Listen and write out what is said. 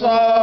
صار